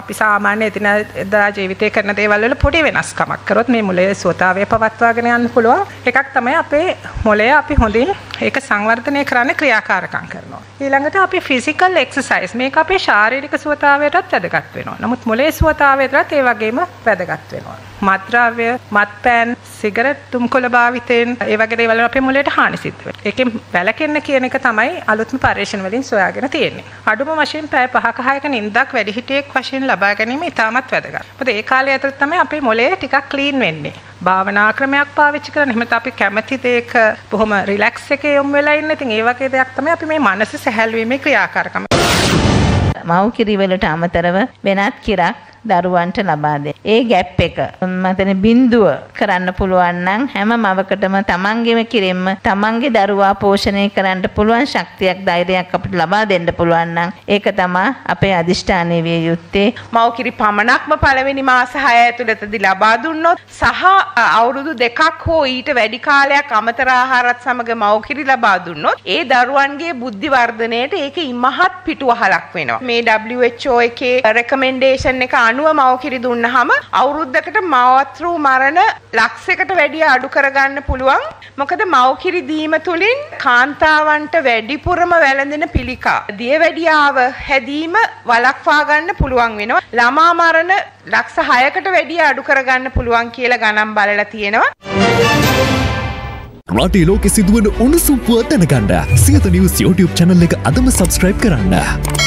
අපි සාමාන්‍ය එදිනදා ජීවිතය කරන දේවල් වල පොඩි වෙනස්කමක් කරොත් මේ මොළයේ සුවතාවය පවත්වාගෙන යන්න පුළුවන්. එකක් තමයි අපේ මොළය අපි හොඳින් ඒක සංවර්ධනය කරන්න ක්‍රියාකාරකම් කරනවා. ඊළඟට අපි ෆිසිකල් එක්සර්සයිස් මේක අපේ ශාරීරික සුවතාවයටත් වැදගත් වෙනවා. නමුත් මොළයේ සුවතාවයටත් ඒ වගේම වැදගත් වෙනවා. මත්ද්‍රව්‍ය, මත්පැන්, සිගරට්, තුම්කොළ භාවිතයෙන් ඒ වගේ දේවල් අපේ මොළයට හානි සිද්ධ වෙනවා. ඒකෙන් වැළකෙන්න කියන එක තමයි අලුත්ම පරීක්ෂණ වලින් සොයාගෙන තියෙන්නේ. අඩුම වශයෙන් පැය 5ක 6ක නිින්දක් වැඩිහිටියෙක් වශයෙන් ලබා ගැනීම ඉතාමත් වැදගත්. මොකද ඒ කාලය ඇතුළත තමයි අපේ මොළය ටිකක් ක්ලීන් වෙන්නේ. භාවනා ක්‍රමයක් පාවිච්චි කරන එහෙම අපි කැමති දෙයක බොහොම රිලැක්ස් එකේ යොමු වෙලා ඉන්න. ඉතින් ඒ වගේ දෙයක් තමයි අපි මේ මනස සැහැල් වීමේ ක්‍රියාකාරකම. මව් කිරිවලට අමතරව වෙනත් කිරක් දරුවන්ට ලබා දෙන්න. ඒ ગેප් එක මතන බිඳුව කරන්න පුළුවන් නම් හැම මවකටම තමන්ගේම කිරෙන්න තමන්ගේ දරුවා පෝෂණය කරන්න පුළුවන් ශක්තියක් ධෛර්යයක් අපිට ලබා දෙන්න පුළුවන් නම් ඒක තමයි අපේ අදිෂ්ඨානය විය යුත්තේ. මව්කිරි පමණක්ම පළවෙනි මාස 6 ඇතුළතදී ලබා දුන්නොත් සහ අවුරුදු දෙකක් හෝ ඊට වැඩි කාලයක් අමතර ආහාරත් සමග මව්කිරි ලබා දුන්නොත් ඒ දරුවන්ගේ බුද්ධි වර්ධනයට ඒක ඉමහත් පිටුවහලක් වෙනවා. මේ WHO එකේ රෙකමෙන්ඩේෂන් එක අනුව මව්කිරි දුන්නහම අවුරුද්දකට මවතෘ මරණ ලක්ෂයකට වැඩිය අඩු කරගන්න පුළුවන්. මොකද මව්කිරි දීම තුලින් කාන්තාවන්ට වැඩිපුරම වැළඳෙන පිළිකා දියවැඩියාව හැදීම වළක්වා ගන්න පුළුවන් වෙනවා. ළමා මරණ ලක්ෂ 6කට වැඩිය අඩු කරගන්න පුළුවන් කියලා ගණන් බලලා තියෙනවා. රටේ ලෝකෙ සිදුවන උණුසුම් පුවත් දැනගන්න සියත නිවුස් YouTube channel එක අදම subscribe කරන්න.